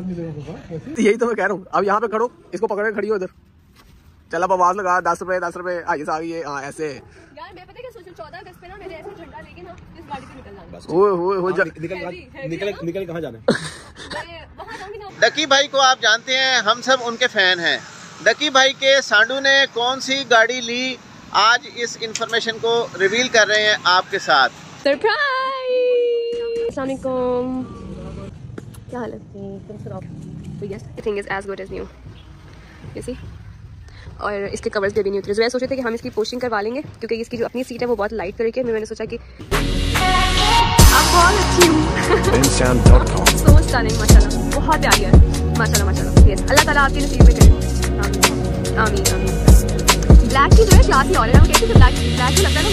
यही तो मैं कह रहा हूँ। अब यहाँ पे खड़ो इसको पकड़ के खड़ी हो इधर। चल अब आवाज़ लगा दस रुपए दस रुपए। आइए आ गई हाँ ऐसे। यार मैं पता क्या सोचूं? 14 अगस्त पे ना मेरे ऐसे झंडा लेके ना इस गाड़ी पे निकल जाना हो हो हो जा निकल निकल निकल कहाँ जाना है? मैं वहाँ जाऊँगी ना। डकी भाई को आप जानते हैं हम सब उनके फ़ैन हैं। डकी भाई के सांडू ने कौन सी गाड़ी ली? आज इस इंफॉर्मेशन को रिवील कर रहे हैं आपके साथ। सरप्राइज़ अस्सलाम क्या हाल है तुम सुनाओ। तो yes I think is as good as new you see और इसके कवर्स भी अभी नहीं उतरे जो सोचे थे कि हम इसकी पोस्टिंग करवा लेंगे क्योंकि इसकी जो अपनी सीट है वो बहुत लाइट कलर की है मैंने सोचा कि बहुत अच्छी हूँ सो स्टनिंग माशाल्लाह बहुत प्यारी है। माशाल्लाह माशाल्लाह यस अल्लाह ताला आपकी नसीब में करे। आमीन आमीन ब्लैक की जो है क्लास ही और है। हम कहते हैं ब्लैक ब्लैक लगता है